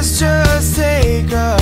Let's just take a.